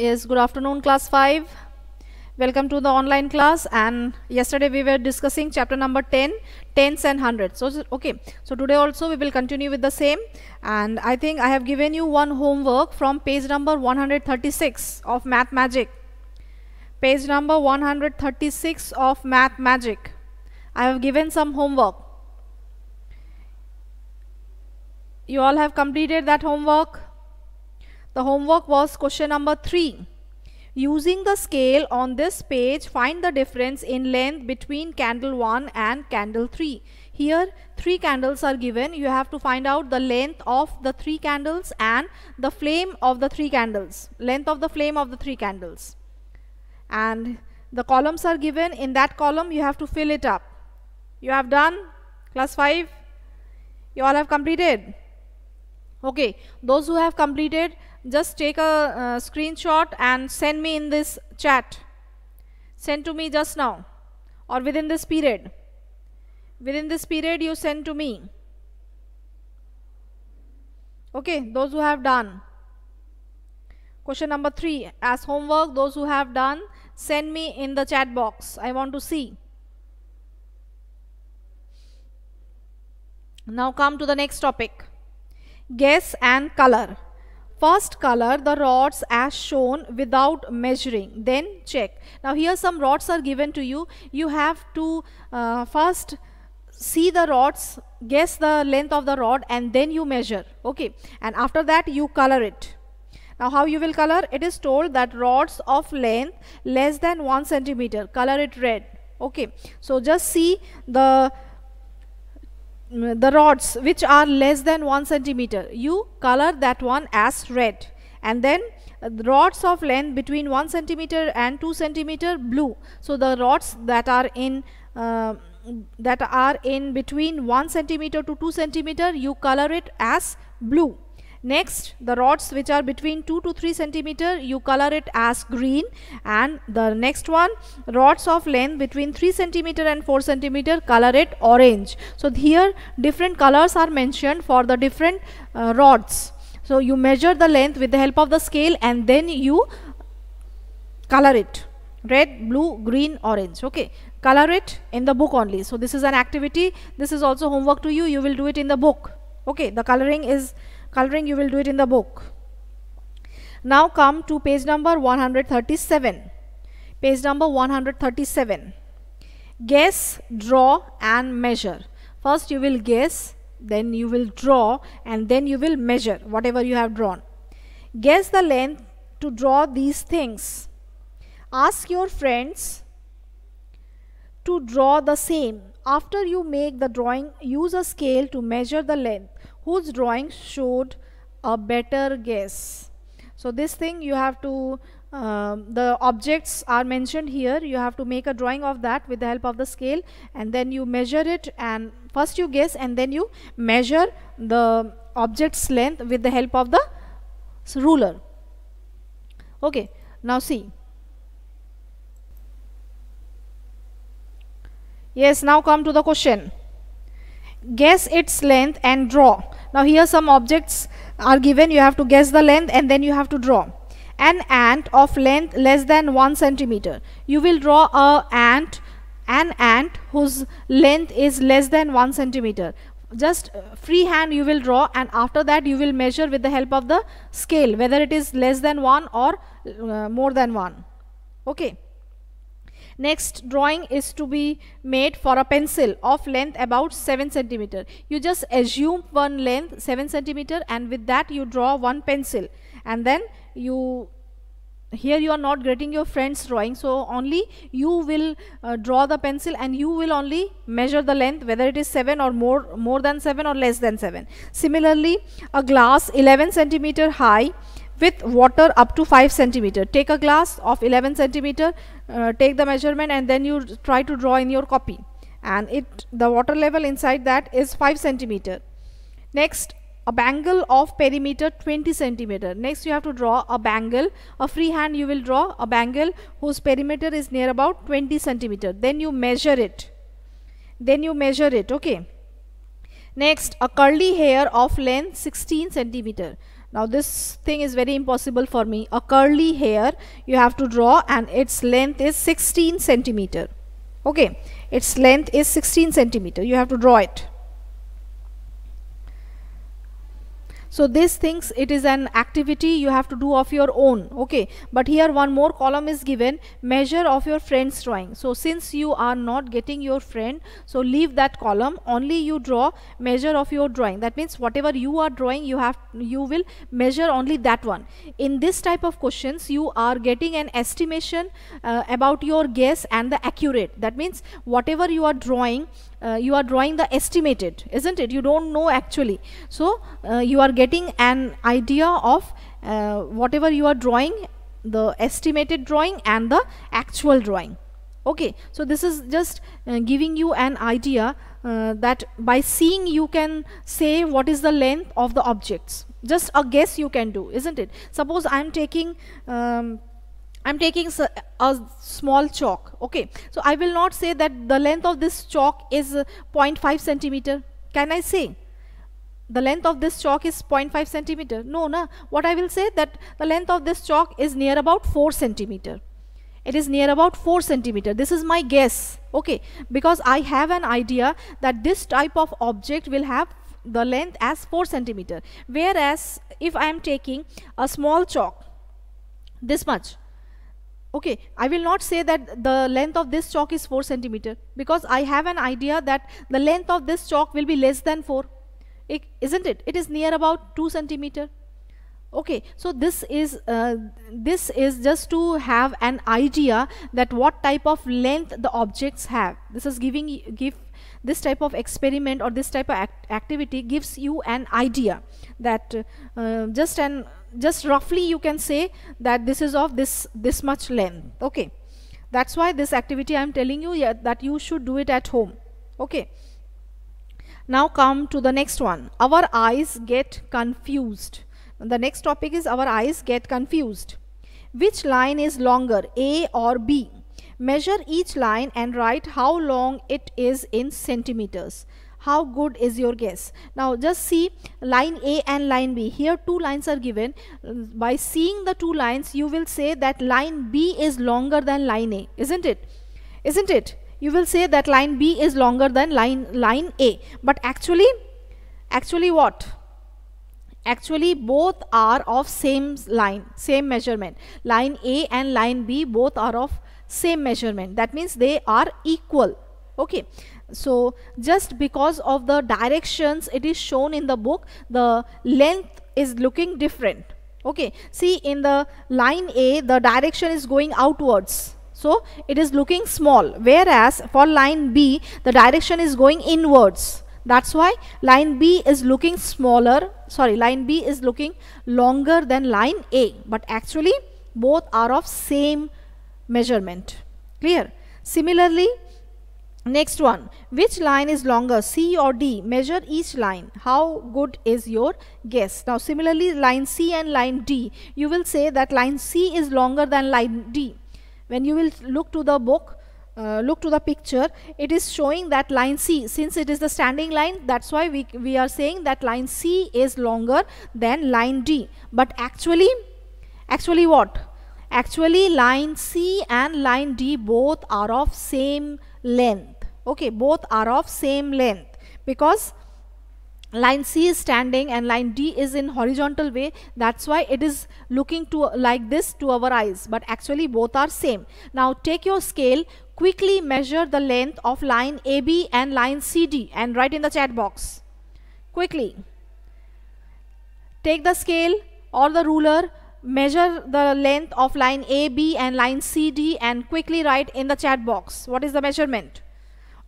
Yes, good afternoon, class 5. Welcome to the online class. And yesterday we were discussing chapter number 10, tenths and hundredths. So, okay, so today also we will continue with the same. And I think I have given you one homework from page number 136 of Math Magic. Page number 136 of Math Magic. I have given some homework. You all have completed that homework? The homework was question number 3. Using the scale on this page, find the difference in length between candle 1 and candle 3. Here, three candles are given. You have to find out the length of the three candles and the flame of the three candles. Length of the flame of the three candles. And the columns are given. In that column, you have to fill it up. You have done? Class 5? You all have completed? Okay, those who have completed, just take a uh, screenshot and send me in this chat. Send to me just now or within this period. Within this period, you send to me. Okay, those who have done. Question number three, as homework, those who have done, send me in the chat box. I want to see. Now come to the next topic. Guess and color. First color the rods as shown without measuring. Then check. Now here some rods are given to you. You have to uh, first see the rods, guess the length of the rod and then you measure. Okay. And after that you color it. Now how you will color? It is told that rods of length less than 1 centimeter. Color it red. Okay. So just see the the rods which are less than 1 centimeter. You color that one as red. And then uh, rods of length between 1 centimeter and 2 centimeter blue. So the rods that are in uh, that are in between 1 centimeter to 2 centimeter you color it as blue Next, the rods which are between 2 to 3 centimeter, you color it as green. And the next one, rods of length between 3 centimeter and 4 centimeter, color it orange. So here, different colors are mentioned for the different uh, rods. So you measure the length with the help of the scale and then you color it. Red, blue, green, orange. Okay. Color it in the book only. So this is an activity. This is also homework to you. You will do it in the book. Okay. The coloring is coloring you will do it in the book. Now come to page number 137 page number 137 guess draw and measure. First you will guess then you will draw and then you will measure whatever you have drawn. Guess the length to draw these things. Ask your friends to draw the same. After you make the drawing use a scale to measure the length whose drawing showed a better guess. So this thing you have to, um, the objects are mentioned here. You have to make a drawing of that with the help of the scale and then you measure it and first you guess and then you measure the object's length with the help of the ruler. Okay, now see. Yes, now come to the question guess its length and draw. Now here some objects are given, you have to guess the length and then you have to draw. An ant of length less than 1 centimeter. You will draw a ant, an ant whose length is less than 1 centimeter. Just uh, free hand you will draw and after that you will measure with the help of the scale whether it is less than 1 or uh, more than 1. Okay. Next drawing is to be made for a pencil of length about 7 centimeter. You just assume one length 7 centimeter and with that you draw one pencil and then you here you are not getting your friend's drawing so only you will uh, draw the pencil and you will only measure the length whether it is 7 or more more than 7 or less than 7 similarly a glass 11 centimeter high with water up to 5 centimeter. Take a glass of 11 centimeter, uh, take the measurement and then you try to draw in your copy. And it the water level inside that is 5 centimeter. Next, a bangle of perimeter 20 centimeter. Next, you have to draw a bangle. A free hand you will draw a bangle whose perimeter is near about 20 centimeter. Then you measure it. Then you measure it. Okay. Next, a curly hair of length 16 centimeter. Now this thing is very impossible for me. A curly hair you have to draw and its length is 16 centimeter. Okay its length is 16 centimeter. You have to draw it so these things it is an activity you have to do of your own okay? But here one more column is given measure of your friend's drawing. So since you are not getting your friend so leave that column only you draw measure of your drawing. That means whatever you are drawing you have you will measure only that one. In this type of questions you are getting an estimation uh, about your guess and the accurate. That means whatever you are drawing uh, you are drawing the estimated isn't it? You don't know actually. So uh, you are getting an idea of uh, whatever you are drawing the estimated drawing and the actual drawing. Okay so this is just uh, giving you an idea uh, that by seeing you can say what is the length of the objects. Just a guess you can do isn't it? Suppose I am taking um, I'm taking a small chalk okay? So I will not say that the length of this chalk is uh, 0.5 centimeter. Can I say? The length of this chalk is 0.5 centimeter? No no what I will say that the length of this chalk is near about 4 centimeter. It is near about 4 centimeter. This is my guess okay? Because I have an idea that this type of object will have the length as 4 centimeter. Whereas if I am taking a small chalk this much okay I will not say that the length of this chalk is 4 centimeter because I have an idea that the length of this chalk will be less than 4 is isn't it? It is near about 2 centimeter. Okay so this is uh, this is just to have an idea that what type of length the objects have. This is giving give this type of experiment or this type of act activity gives you an idea that uh, just an just roughly you can say that this is of this this much length. Okay. That's why this activity i'm telling you yeah, that you should do it at home. Okay. Now come to the next one. Our eyes get confused. The next topic is our eyes get confused. Which line is longer a or b measure each line and write how long it is in centimeters. How good is your guess? Now just see line A and line B. Here two lines are given. By seeing the two lines you will say that line B is longer than line A isn't it? Isn't it? You will say that line B is longer than line line A. But actually actually what? Actually both are of same line same measurement. Line A and line B both are of same measurement. That means they are equal. Okay. So just because of the directions it is shown in the book the length is looking different. Okay. See in the line a the direction is going outwards. So it is looking small. Whereas for line b the direction is going inwards. That's why line b is looking smaller. Sorry line b is looking longer than line a. But actually both are of same measurement clear similarly Next one, which line is longer, C or D? Measure each line. How good is your guess? Now similarly, line C and line D, you will say that line C is longer than line D. When you will look to the book, uh, look to the picture, it is showing that line C, since it is the standing line, that's why we, we are saying that line C is longer than line D. But actually, actually what? Actually line C and line D both are of same length. Okay both are of same length. Because line C is standing and line D is in horizontal way that's why it is looking to like this to our eyes. But actually both are same. Now take your scale. Quickly measure the length of line AB and line CD and write in the chat box. Quickly. Take the scale or the ruler measure the length of line AB and line CD and quickly write in the chat box. What is the measurement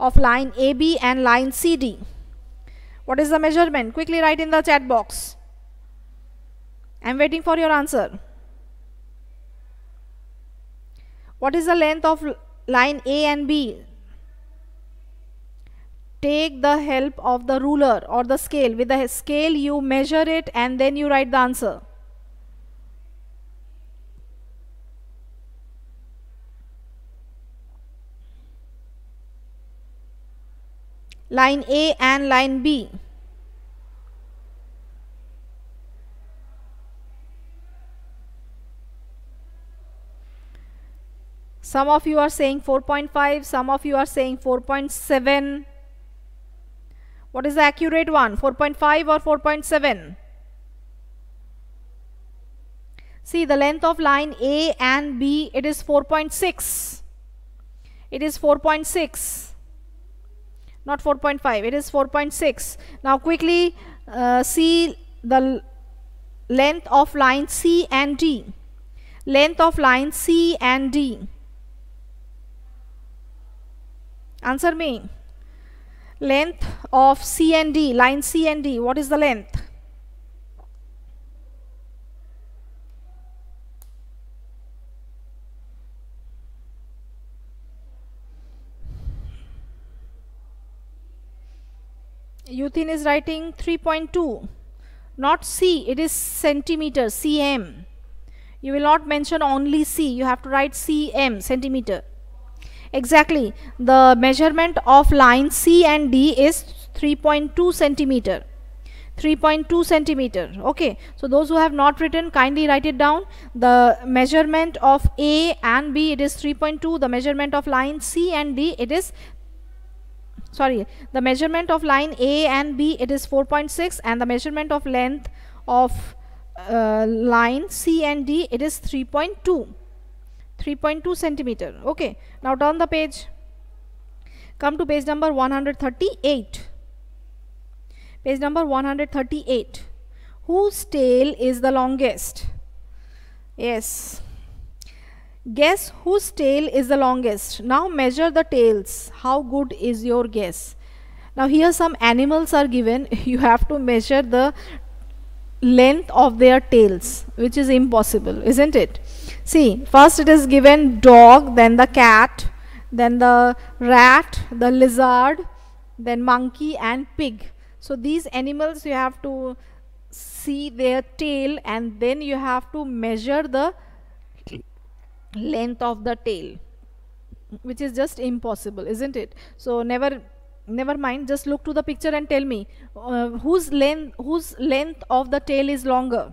of line AB and line CD? What is the measurement? Quickly write in the chat box. I'm waiting for your answer. What is the length of line A and B? Take the help of the ruler or the scale. With the scale you measure it and then you write the answer. line A and line B. Some of you are saying 4.5, some of you are saying 4.7. What is the accurate one, 4.5 or 4.7? See the length of line A and B, it is 4.6. It is 4.6 not 4.5 it is 4.6 now quickly uh, see the length of line C and D. Length of line C and D. Answer me. Length of C and D line C and D what is the length Yuthin is writing 3.2 not C it is centimeter cm you will not mention only C you have to write cm centimeter. Exactly the measurement of line C and D is 3.2 centimeter. 3.2 centimeter okay. So those who have not written kindly write it down. The measurement of A and B it is 3.2 the measurement of line C and D it is sorry the measurement of line A and B it is 4.6 and the measurement of length of uh, line C and D it is 3.2 3.2 centimeter. Okay now turn the page. Come to page number 138 page number 138 whose tail is the longest? Yes Guess whose tail is the longest. Now measure the tails. How good is your guess? Now here some animals are given. You have to measure the length of their tails which is impossible isn't it see first it is given dog then the cat then the rat the lizard then monkey and pig so these animals you have to see their tail and then you have to measure the length of the tail which is just impossible isn't it? So never never mind just look to the picture and tell me uh, whose length whose length of the tail is longer?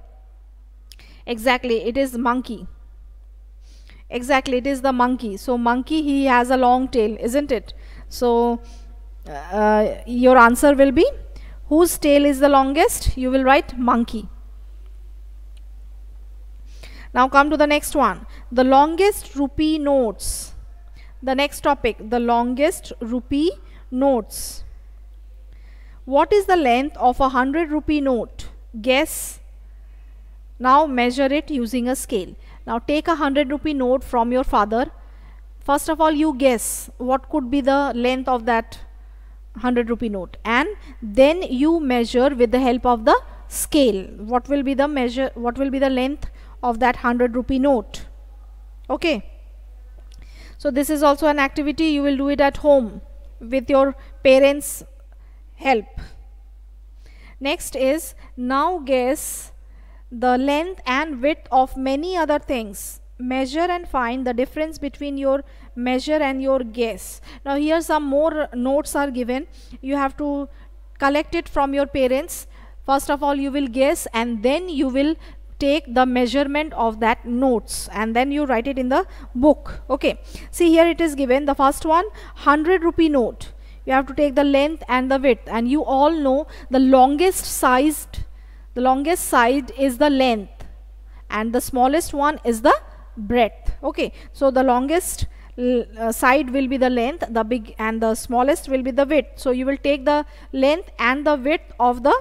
Exactly it is monkey. Exactly it is the monkey. So monkey he has a long tail isn't it? So uh, your answer will be whose tail is the longest? You will write monkey now come to the next one. The longest rupee notes. The next topic, the longest rupee notes. What is the length of a 100 rupee note? Guess. Now measure it using a scale. Now take a 100 rupee note from your father. First of all you guess what could be the length of that 100 rupee note and then you measure with the help of the scale what will be the measure what will be the length of that 100 rupee note. Okay? So this is also an activity you will do it at home with your parents help. Next is now guess the length and width of many other things. Measure and find the difference between your measure and your guess. Now here some more notes are given. You have to collect it from your parents. First of all you will guess and then you will take the measurement of that notes and then you write it in the book. Okay. See here it is given the first one 100 rupee note. You have to take the length and the width. And you all know the longest sized the longest side is the length and the smallest one is the breadth. Okay. So the longest uh, side will be the length the big and the smallest will be the width. So you will take the length and the width of the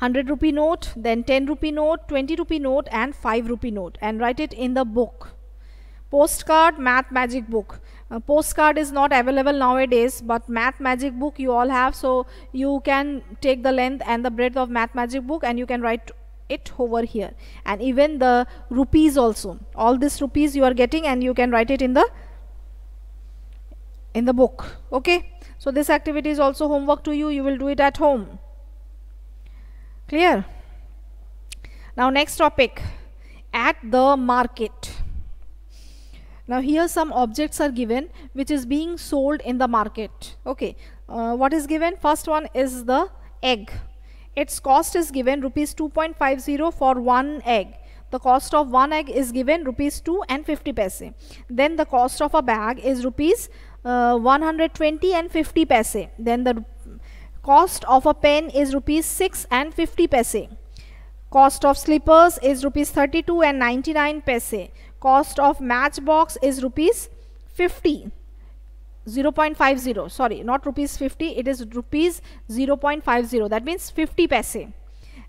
100 rupee note, then 10 rupee note, 20 rupee note and 5 rupee note and write it in the book. Postcard, math magic book. Uh, postcard is not available nowadays but math magic book you all have so you can take the length and the breadth of math magic book and you can write it over here. And even the rupees also. All these rupees you are getting and you can write it in the in the book. Okay? So this activity is also homework to you. You will do it at home clear? Now next topic. At the market. Now here some objects are given which is being sold in the market. Okay uh, what is given? First one is the egg. Its cost is given rupees 2.50 for one egg. The cost of one egg is given rupees 2 and 50 paise. Then the cost of a bag is rupees uh, 120 and 50 paise. Then the cost of a pen is rupees 6 and 50 paise. Cost of slippers is rupees 32 and 99 paise. Cost of matchbox is rupees 50 0.50 sorry not rupees 50 it is rupees 0.50 that means 50 paise.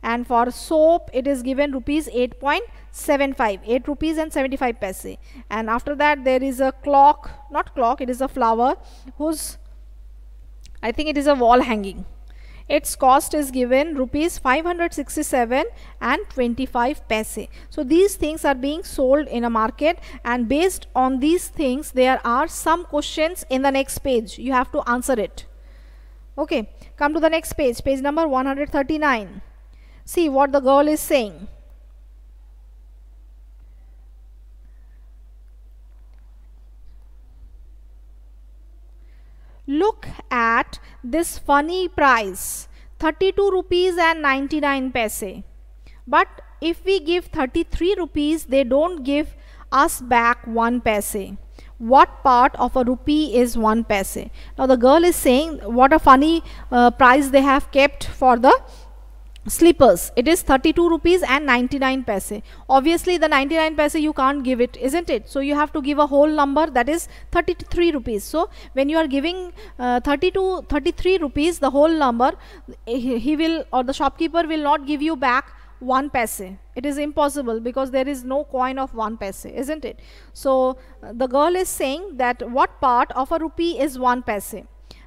And for soap it is given rupees 8.75 8 rupees and 75 paise. And after that there is a clock not clock it is a flower whose I think it is a wall hanging. Its cost is given rupees 567 and 25 paise. So these things are being sold in a market and based on these things there are some questions in the next page. You have to answer it. Okay come to the next page page number 139 see what the girl is saying look at this funny price 32 rupees and 99 paise. But if we give 33 rupees they don't give us back 1 paise. What part of a rupee is 1 paise? Now the girl is saying what a funny uh, price they have kept for the slippers. It is 32 rupees and 99 paise. Obviously the 99 paise you can't give it isn't it? So you have to give a whole number that is 33 rupees. So when you are giving uh, 32 33 rupees the whole number he, he will or the shopkeeper will not give you back one paise. It is impossible because there is no coin of one paise isn't it? So the girl is saying that what part of a rupee is one paise?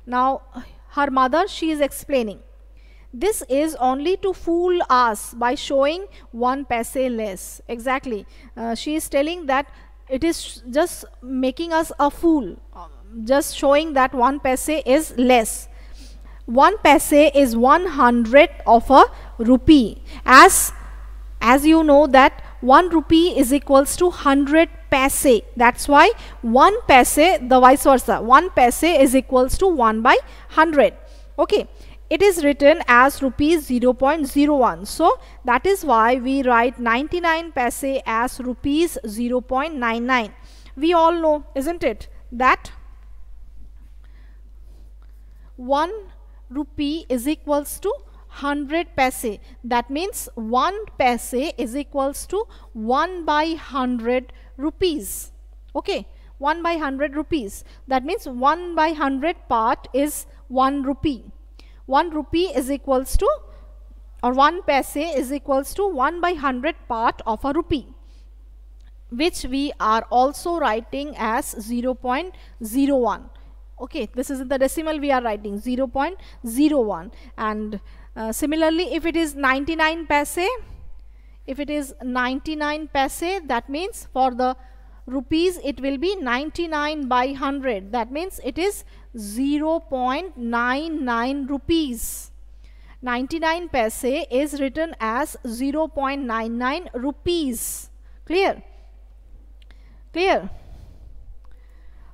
Now her mother she is explaining this is only to fool us by showing one paise less. Exactly. Uh, she is telling that it is just making us a fool. Just showing that one paise is less. One paise is one hundred of a rupee. As, as you know that 1 rupee is equals to 100 paise. That's why 1 paise, the vice versa, 1 paise is equals to 1 by 100. Okay it is written as rupees 0.01 so that is why we write 99 paise as rupees 0.99 we all know isn't it that 1 rupee is equals to 100 paise. That means 1 paise is equals to 1 by 100 rupees. Okay 1 by 100 rupees. That means 1 by 100 part is 1 rupee 1 rupee is equals to or 1 paise is equals to 1 by 100 part of a rupee which we are also writing as 0.01 okay this is the decimal we are writing 0.01 and uh, similarly if it is 99 paise if it is 99 paise that means for the rupees it will be 99 by 100 that means it is 0.99 rupees. 99 paise is written as 0.99 rupees. Clear? Clear?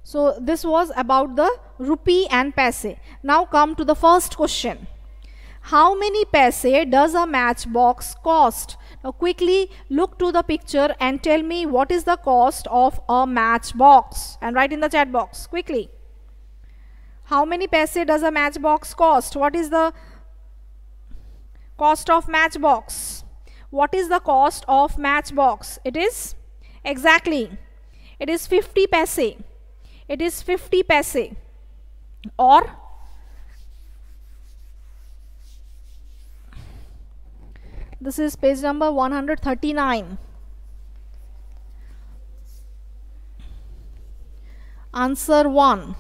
So this was about the rupee and paise. Now come to the first question. How many paise does a matchbox cost now quickly look to the picture and tell me what is the cost of a matchbox and write in the chat box quickly. How many paise does a matchbox cost? What is the cost of matchbox? What is the cost of matchbox? It is exactly it is 50 paise. It is 50 paise or This is page number 139. Answer 1.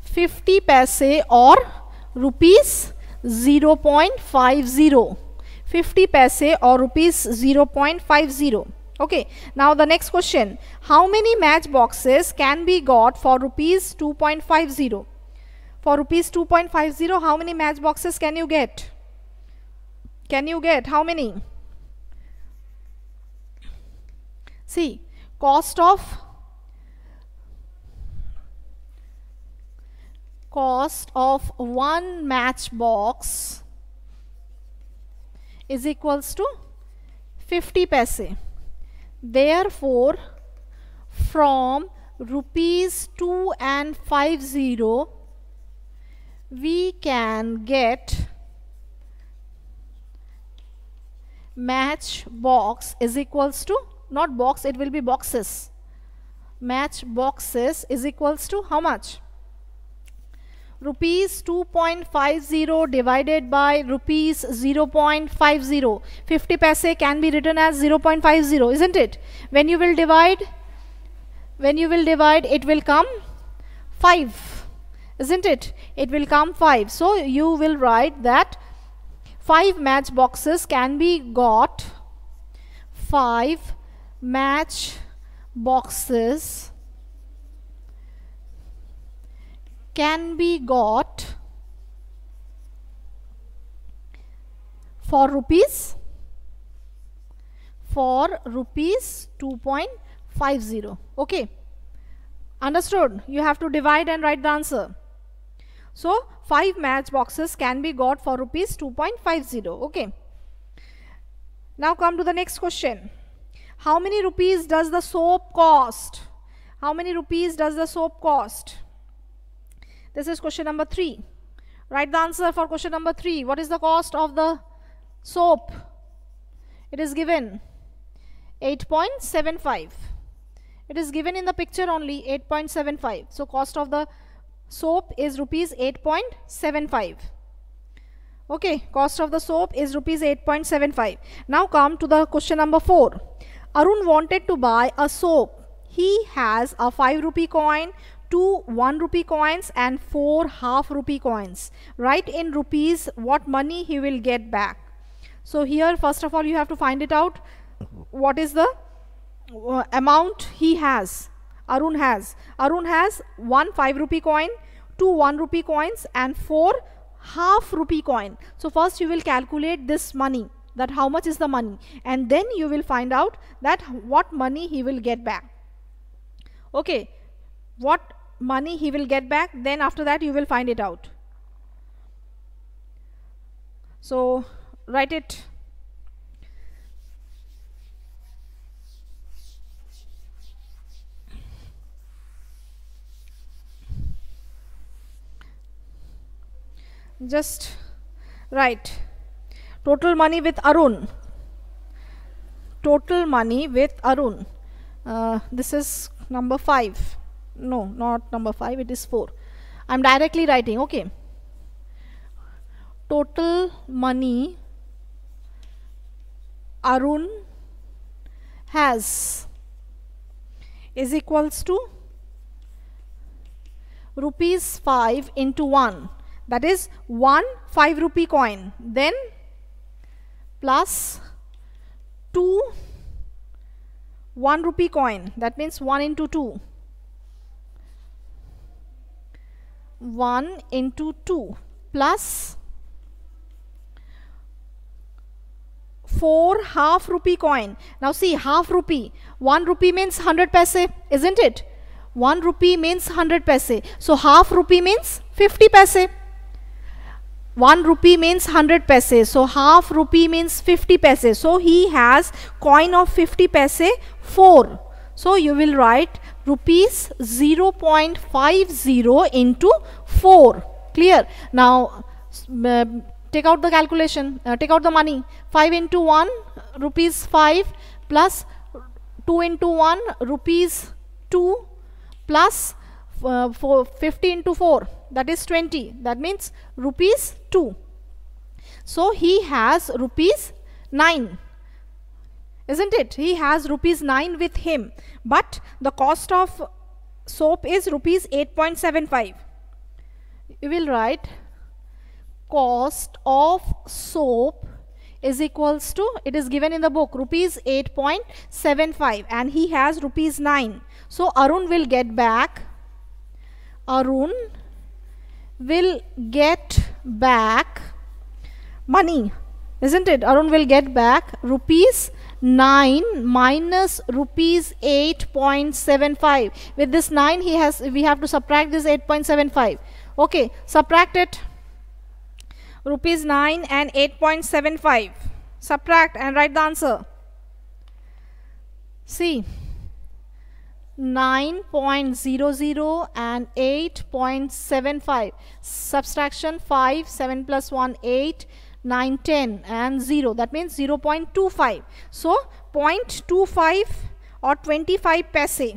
50 paise or rupees 0.50. 50 paise or rupees 0.50. Okay, now the next question. How many matchboxes can be got for rupees 2.50? For rupees 2.50, how many matchboxes can you get? Can you get how many? See, cost of cost of one matchbox is equals to 50 paise. Therefore, from rupees 2 and 50 we can get match box is equals to not box it will be boxes. Match boxes is equals to how much? Rupees 2.50 divided by rupees 0.50 50 paise can be written as 0.50 isn't it? When you will divide when you will divide it will come 5 isn't it? It will come 5 so you will write that 5 match boxes can be got. 5 match boxes can be got for rupees for rupees 2.50 okay. Understood. You have to divide and write the answer so 5 match boxes can be got for rupees 2.50 okay. Now come to the next question. How many rupees does the soap cost? How many rupees does the soap cost? This is question number 3 write the answer for question number 3 what is the cost of the soap? It is given 8.75 it is given in the picture only 8.75 so cost of the soap is rupees 8.75 okay cost of the soap is rupees 8.75 now come to the question number 4 Arun wanted to buy a soap. He has a 5 rupee coin two 1 rupee coins and 4 half rupee coins. Write in rupees what money he will get back. So here first of all you have to find it out. What is the uh, amount he has? Arun has. Arun has one 5 rupee coin, two 1 rupee coins and four half rupee coin. So first you will calculate this money that how much is the money and then you will find out that what money he will get back. Okay, what money he will get back then after that you will find it out. So write it just write total money with Arun. Total money with Arun. Uh, this is number 5 no not number 5 it is 4 I'm directly writing okay. Total money Arun has is equals to rupees 5 into 1 that is 1 5 rupee coin. Then plus 2 1 rupee coin. That means 1 into 2 1 into 2 plus 4 half rupee coin. Now see half rupee. 1 rupee means 100 paise isn't it? 1 rupee means 100 paise. So half rupee means 50 paise 1 rupee means 100 paise so half rupee means 50 paise. So he has coin of 50 paise 4 so you will write rupees 0.50 into 4 clear? Now uh, take out the calculation uh, take out the money. 5 into 1 rupees 5 plus 2 into 1 rupees 2 plus uh, 50 into 4 that is 20 that means rupees 2 so he has rupees 9 isn't it? He has rupees 9 with him. But the cost of soap is rupees 8.75 you will write cost of soap is equals to it is given in the book rupees 8.75 and he has rupees 9 so Arun will get back. Arun will get back money isn't it? Arun will get back rupees 9 minus rupees 8.75 with this 9 he has we have to subtract this 8.75 okay subtract it. Rupees 9 and 8.75 subtract and write the answer. See 9.00 and 8.75 subtraction 5 7 plus 1 8 9 10 and 0 that means 0 0.25 so 0.25 or 25 paise.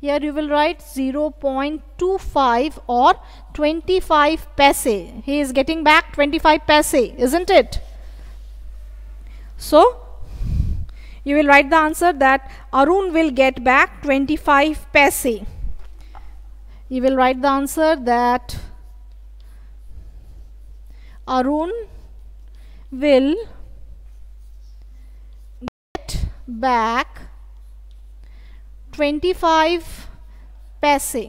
Here you will write 0 0.25 or 25 paise. He is getting back 25 paise isn't it? So you will write the answer that Arun will get back 25 paise. You will write the answer that Arun will get back 25 paise.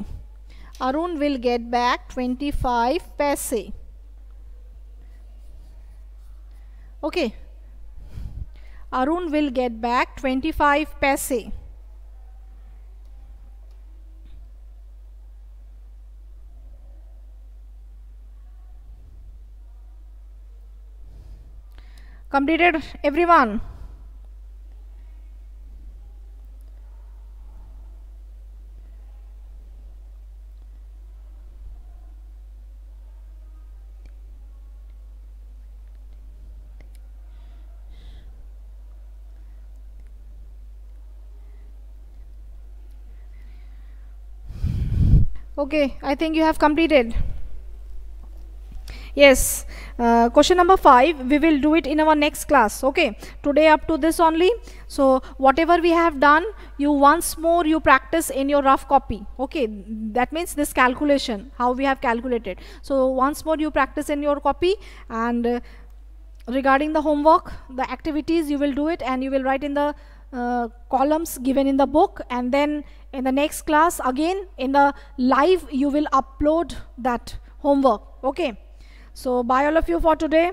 Arun will get back 25 paise. Okay. Arun will get back 25 paise. Completed everyone? Okay I think you have completed. Yes uh, question number 5 we will do it in our next class okay? Today up to this only. So whatever we have done you once more you practice in your rough copy okay? That means this calculation how we have calculated. So once more you practice in your copy and uh, regarding the homework the activities you will do it and you will write in the uh, columns given in the book and then in the next class again in the live you will upload that homework. Okay. So bye all of you for today